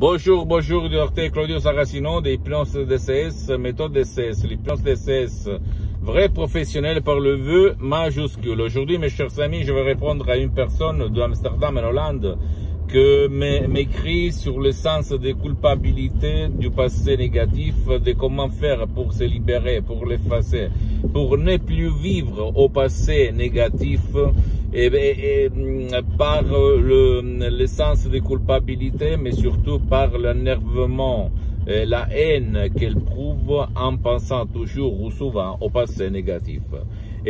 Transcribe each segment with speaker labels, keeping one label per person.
Speaker 1: Bonjour, bonjour, docteur Claudio Saracino de l'hypnose DCS, méthode DCS, l'hypnose DCS, vrai professionnel par le vœu majuscule. Aujourd'hui, mes chers amis, je vais répondre à une personne d'Amsterdam en Hollande que m'écrit sur le sens des culpabilités du passé négatif, de comment faire pour se libérer, pour l'effacer, pour ne plus vivre au passé négatif et, par le, le sens des culpabilités, mais surtout par l'énervement et la haine qu'elle prouve en pensant toujours ou souvent au passé négatif.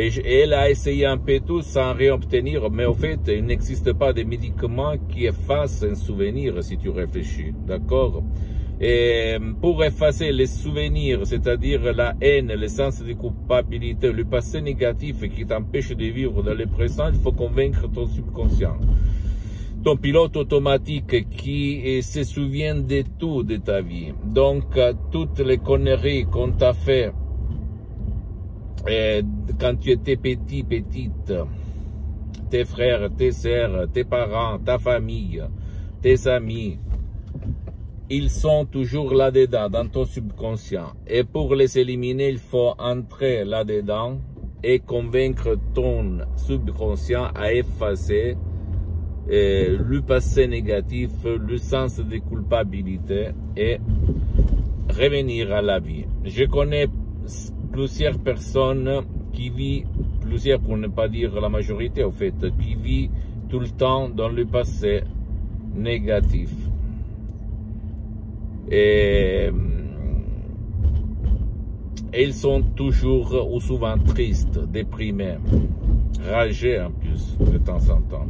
Speaker 1: Et elle a essayé un peu tout sans rien obtenir, mais au fait, il n'existe pas de médicaments qui effacent un souvenir si tu réfléchis, d'accord? Et pour effacer les souvenirs, c'est-à-dire la haine, le sens de culpabilité, le passé négatif qui t'empêche de vivre dans le présent, il faut convaincre ton subconscient. Ton pilote automatique qui se souvient de tout de ta vie. Donc, toutes les conneries qu'on t'a fait et quand tu étais petit, petite, tes frères, tes sœurs, tes parents, ta famille, tes amis, ils sont toujours là-dedans, dans ton subconscient. Et pour les éliminer, il faut entrer là-dedans et convaincre ton subconscient à effacer le passé négatif, le sens de culpabilité et revenir à la vie. Je connais plusieurs personnes qui vivent, plusieurs pour ne pas dire la majorité au fait, qui vivent tout le temps dans le passé négatif. Et, ils sont toujours ou souvent tristes, déprimés, ragés en plus de temps en temps.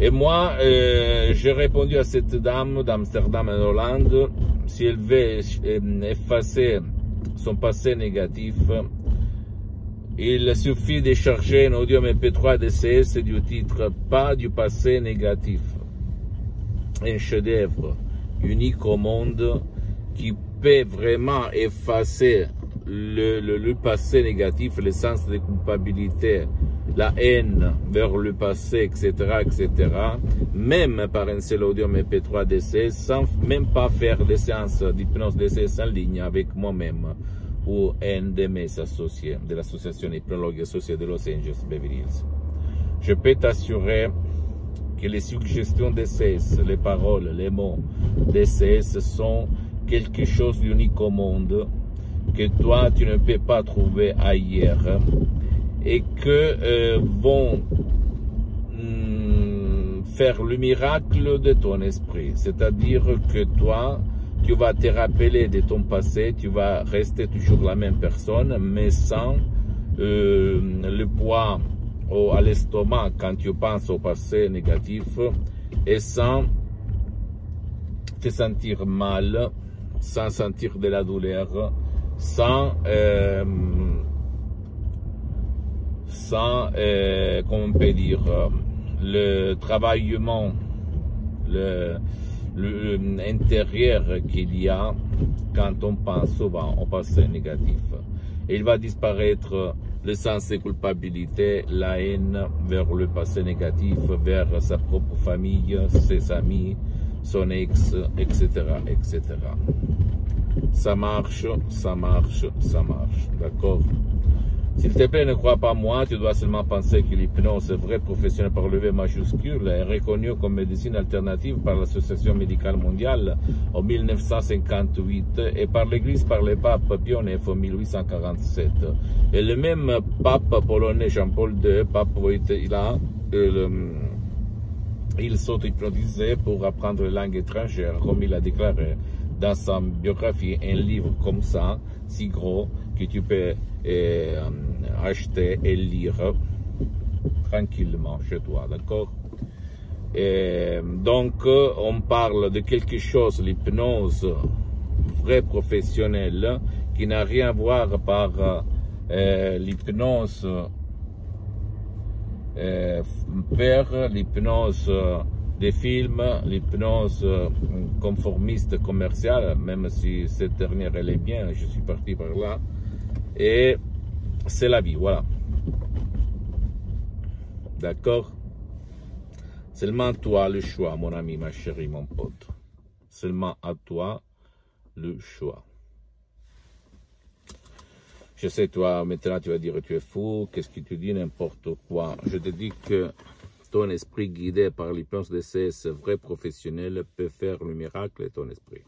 Speaker 1: Et moi, euh, j'ai répondu à cette dame d'Amsterdam en Hollande, si elle veut effacer son passé négatif, il suffit de charger un audio MP3 DCS du titre Pas du passé négatif. Un chef-d'œuvre unique au monde qui peut vraiment effacer le, passé négatif, le sens de culpabilité, la haine vers le passé, etc., etc., même par un seul audio MP3 DC, sans même pas faire des séances d'hypnose DC en ligne avec moi-même ou un de mes associés de l'association hypnologue associée de Los Angeles Beverly Hills. Je peux t'assurer que les suggestions DCS, les paroles, les mots DCS sont quelque chose d'unique au monde que toi tu ne peux pas trouver ailleurs et que euh, vont mm, faire le miracle de ton esprit. C'est-à-dire que toi, tu vas te rappeler de ton passé, tu vas rester toujours la même personne, mais sans euh, le poids à l'estomac quand tu penses au passé négatif et sans te sentir mal, sans sentir de la douleur, sans, euh, sans euh, on peut dire, le travaillement, le, le intérieur qu'il y a quand on pense souvent au passé négatif. il va disparaître le sens de culpabilité, la haine vers le passé négatif, vers sa propre famille, ses amis, son ex, etc., etc. Ça marche, ça marche, ça marche, d'accord? S'il te plaît, ne crois pas moi, tu dois seulement penser que l'hypnose vrai professionnel par le majuscule est reconnu comme médecine alternative par l'Association médicale mondiale en 1958 et par l'Église par le pape IX en 1847. Et le même pape polonais Jean-Paul II, pape il a euh, il s'auto-hypnotisait pour apprendre les langues étrangères, comme il a déclaré dans sa biographie, un livre comme ça, si gros, que tu peux euh, acheter et lire tranquillement chez toi, d'accord? Donc, on parle de quelque chose, l'hypnose vraie professionnelle, qui n'a rien à voir par euh, l'hypnose euh, l'hypnose des films, l'hypnose conformiste commerciale, même si cette dernière elle est bien, je suis parti par là. Et c'est la vie, voilà. D'accord? Seulement toi le choix, mon ami, ma chérie, mon pote. Seulement à toi le choix. Je sais, toi, maintenant, tu vas dire, tu es fou, qu'est-ce que tu dis, n'importe quoi. Je te dis que ton esprit guidé par l'hypnose de ces vrais professionnels peut faire le miracle de ton esprit.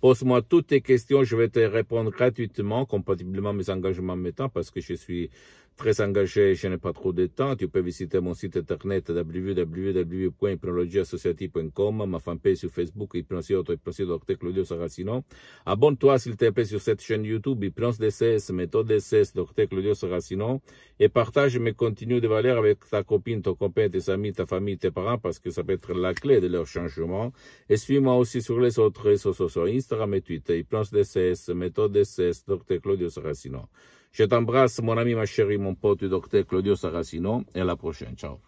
Speaker 1: Pose-moi toutes tes questions, je vais te répondre gratuitement, compatiblement à mes engagements maintenant, parce que je suis très engagé, je n'ai pas trop de temps. Tu peux visiter mon site internet www.hypnologieassociative.com, ma fanpage sur Facebook, Hypnosie Auto Hypnosie Dr Claudio Saracino. Abonne-toi, s'il te plaît, sur cette chaîne YouTube, Hypnose DCS, méthode DCS, Dr Claudio Saracino, et partage mes contenus de valeur avec ta copine, ton copain, tes amis, ta famille, tes parents, parce que ça peut être la clé de leur changement. Et suis-moi aussi sur les autres réseaux sociaux, Instagram et Twitter, Hypnose DCS, méthode DCS, Dr Claudio Saracino. Je t'embrasse, mon ami, ma chérie, mon pote, docteur Claudio Saracino, et à la prochaine. Ciao.